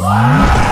Wow.